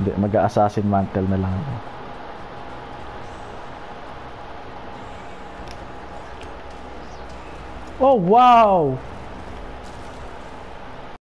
Hindi, mag-assassin mantle na lang ako. Oh, wow!